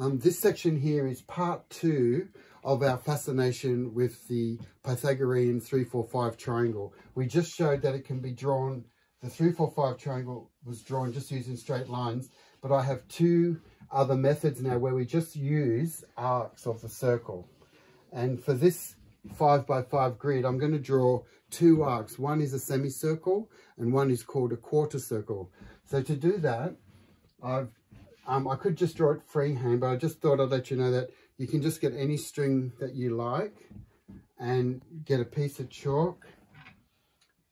Um, this section here is part two of our fascination with the Pythagorean 345 triangle. We just showed that it can be drawn, the 345 triangle was drawn just using straight lines, but I have two other methods now where we just use arcs of the circle. And for this five by five grid, I'm going to draw two arcs. One is a semicircle and one is called a quarter circle. So to do that, I've um, I could just draw it freehand, but I just thought I'd let you know that you can just get any string that you like and get a piece of chalk.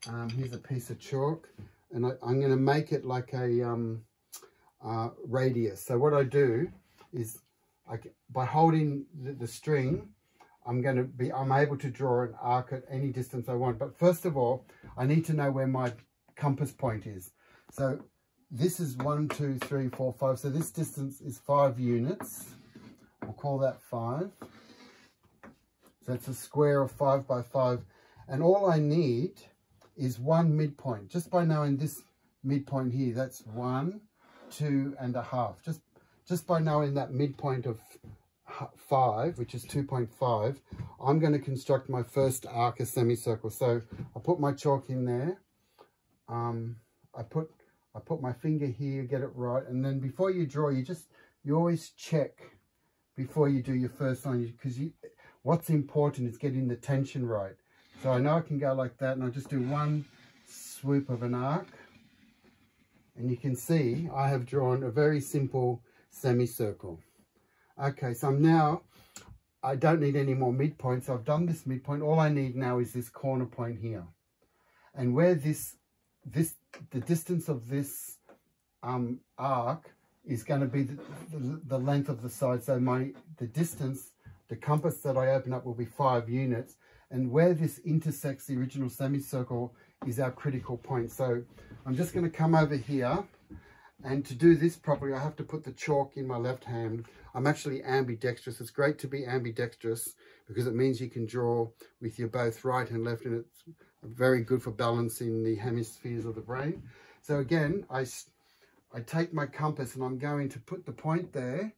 Um, here's a piece of chalk and I, am going to make it like a um, uh, radius. So what I do is I, by holding the, the string, I'm going to be, I'm able to draw an arc at any distance I want. But first of all, I need to know where my compass point is. So this is one, two, three, four, five. So this distance is five units. We'll call that five. So it's a square of five by five. And all I need is one midpoint. Just by knowing this midpoint here, that's one, two and a half. Just, just by knowing that midpoint of five, which is 2.5, I'm going to construct my first arc, a semicircle. So I put my chalk in there. Um, I put I put my finger here, get it right. And then before you draw, you just, you always check before you do your first line because you, what's important is getting the tension right. So I know I can go like that and I'll just do one swoop of an arc. And you can see I have drawn a very simple semicircle. Okay, so I'm now, I don't need any more midpoints. I've done this midpoint. All I need now is this corner point here. And where this this the distance of this um, arc is going to be the, the, the, length of the side. So my the distance, the compass that I open up will be five units. And where this intersects the original semicircle is our critical point. So I'm just going to come over here. And to do this properly, I have to put the chalk in my left hand. I'm actually ambidextrous. It's great to be ambidextrous because it means you can draw with your both right and left. And it's very good for balancing the hemispheres of the brain. So again, I, I take my compass and I'm going to put the point there.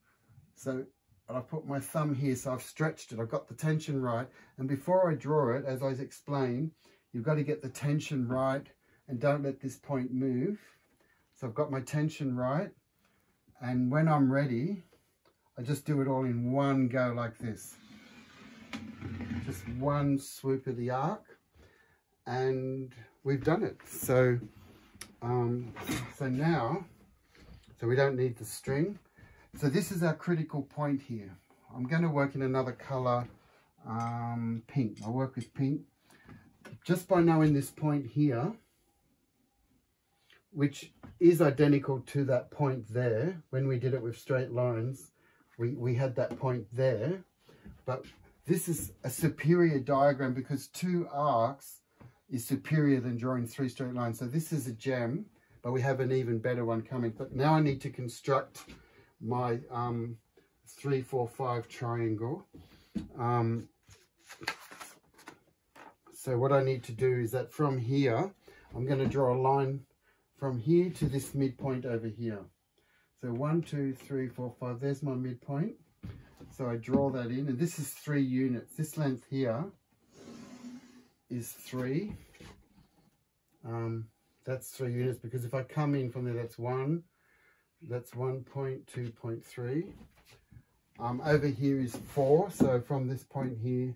So I put my thumb here, so I've stretched it. I've got the tension right. And before I draw it, as I explained, you've got to get the tension right and don't let this point move. So I've got my tension right. And when I'm ready, I just do it all in one go like this. Just one swoop of the arc and we've done it. So, um, so now, so we don't need the string. So this is our critical point here. I'm going to work in another color, um, pink. I'll work with pink. Just by knowing this point here, which is identical to that point there, when we did it with straight lines, we, we had that point there. But this is a superior diagram because two arcs is superior than drawing three straight lines. So this is a gem, but we have an even better one coming. But now I need to construct my um, three, four, five triangle. Um, so what I need to do is that from here, I'm going to draw a line from here to this midpoint over here. So one, two, three, four, five, there's my midpoint. So I draw that in, and this is three units. This length here is three. Um, that's three units because if I come in from there, that's one. That's 1.2.3. Um, over here is four. So from this point here,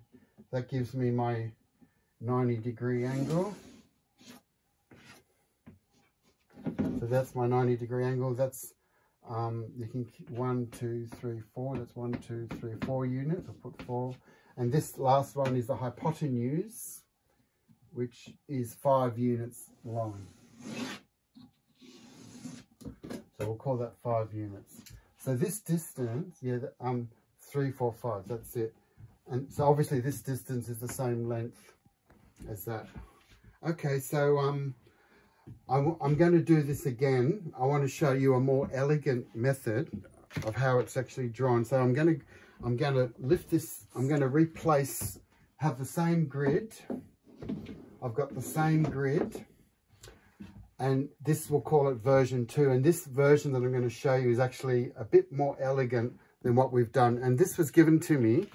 that gives me my 90 degree angle. So that's my 90 degree angle. That's, um, you can, one, two, three, four. That's one, two, three, four units. I'll put four. And this last one is the hypotenuse which is five units long. So we'll call that five units. So this distance, yeah, um, three, four, five, that's it. And so obviously this distance is the same length as that. Okay, so um, I'm, I'm going to do this again. I want to show you a more elegant method of how it's actually drawn. So I'm going to, I'm going to lift this, I'm going to replace, have the same grid I've got the same grid and this we'll call it version 2 and this version that I'm going to show you is actually a bit more elegant than what we've done. And this was given to me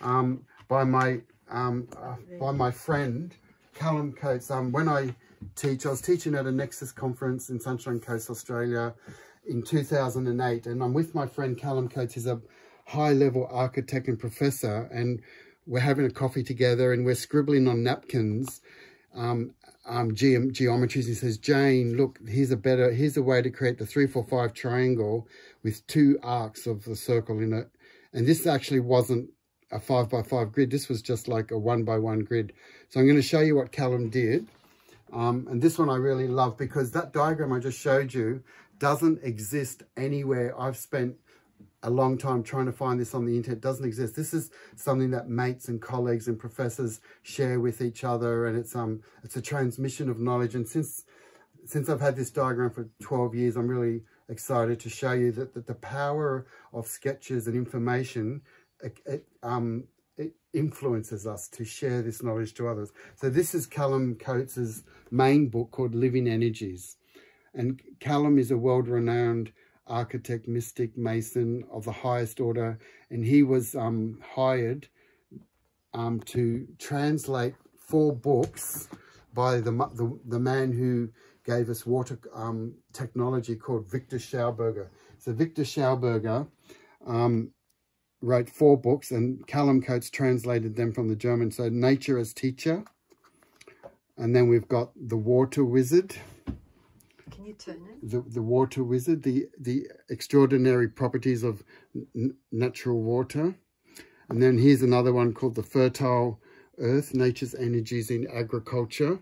um, by my um, uh, by my friend Callum Coats. Um, when I teach, I was teaching at a Nexus conference in Sunshine Coast, Australia in 2008. And I'm with my friend Callum Coats. He's a high-level architect and professor. And we're having a coffee together and we're scribbling on napkins um, um, ge geometries. He says, Jain, look, here's a better, here's a way to create the 345 triangle with two arcs of the circle in it. And this actually wasn't a five by five grid. This was just like a one by one grid. So I'm going to show you what Callum did. Um, and this one I really love because that diagram I just showed you doesn't exist anywhere. I've spent a long time trying to find this on the internet. Doesn't exist. This is something that mates and colleagues and professors share with each other. And it's um it's a transmission of knowledge. And since since I've had this diagram for 12 years, I'm really excited to show you that, that the power of sketches and information it, it, um, it influences us to share this knowledge to others. So this is Callum Coats's main book called Living Energies. And Callum is a world-renowned architect, mystic, mason of the highest order. And he was um, hired um, to translate four books by the, the, the man who gave us water um, technology called Viktor Schauberger. So Viktor Schauberger um, wrote four books and Callum Coats translated them from the German. So Nature as Teacher. And then we've got The Water Wizard. Can you turn it? The, the Water Wizard, the, the extraordinary properties of natural water. And then here's another one called The Fertile Earth, Nature's Energies in Agriculture.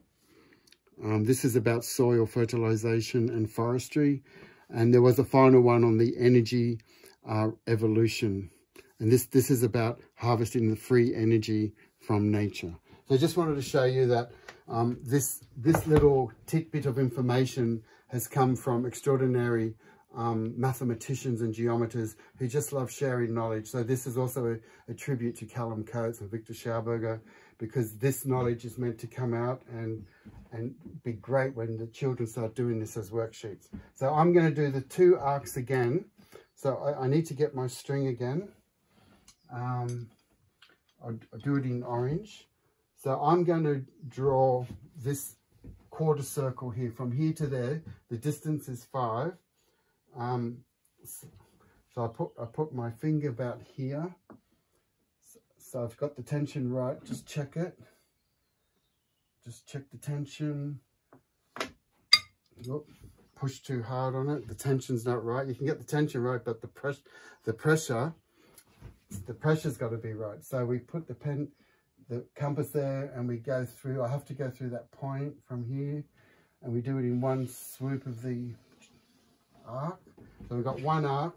Um, this is about soil fertilization and forestry. And there was a final one on the energy uh, evolution and this, this is about harvesting the free energy from nature. So I just wanted to show you that um, this, this little tidbit of information has come from extraordinary um, mathematicians and geometers who just love sharing knowledge. So this is also a, a tribute to Callum Coats and Viktor Schauberger because this knowledge is meant to come out and and be great when the children start doing this as worksheets. So I'm going to do the two arcs again. So I, I need to get my string again um, I'll, I'll do it in orange. So I'm going to draw this quarter circle here. From here to there, the distance is five. Um, so I put, I put my finger about here. So, I've got the tension right. Just check it. Just check the tension. Whoop, push too hard on it. The tension's not right. You can get the tension right, but the press, the pressure the pressure's got to be right. So we put the pen, the compass there and we go through, I have to go through that point from here and we do it in one swoop of the arc. So we've got one arc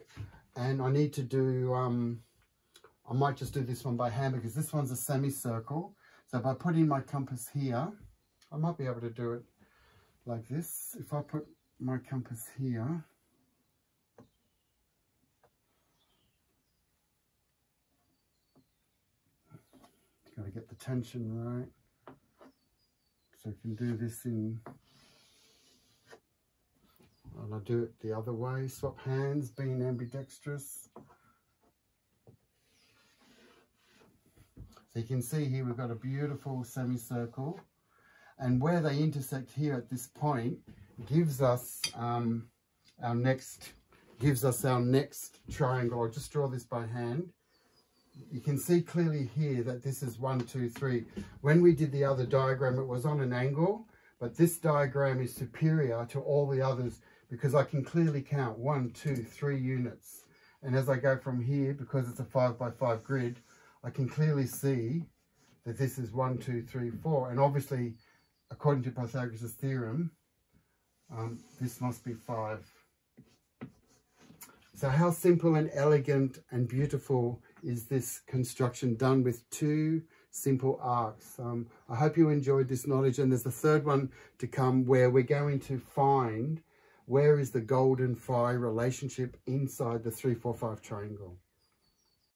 and I need to do, um, I might just do this one by hand because this one's a semicircle. So if I put in my compass here, I might be able to do it like this. If I put my compass here, Got to get the tension right. So you can do this in, and I do it the other way, swap hands, being ambidextrous. So you can see here we've got a beautiful semicircle and where they intersect here at this point gives us um, our next gives us our next triangle. I'll just draw this by hand you can see clearly here that this is one, two, three. When we did the other diagram, it was on an angle, but this diagram is superior to all the others because I can clearly count one, two, three units. And as I go from here, because it's a five by five grid, I can clearly see that this is one, two, three, four. And obviously, according to Pythagoras' theorem, um, this must be five. So how simple and elegant and beautiful is this construction done with two simple arcs. Um, I hope you enjoyed this knowledge and there's a third one to come where we're going to find where is the golden phi relationship inside the 345 triangle.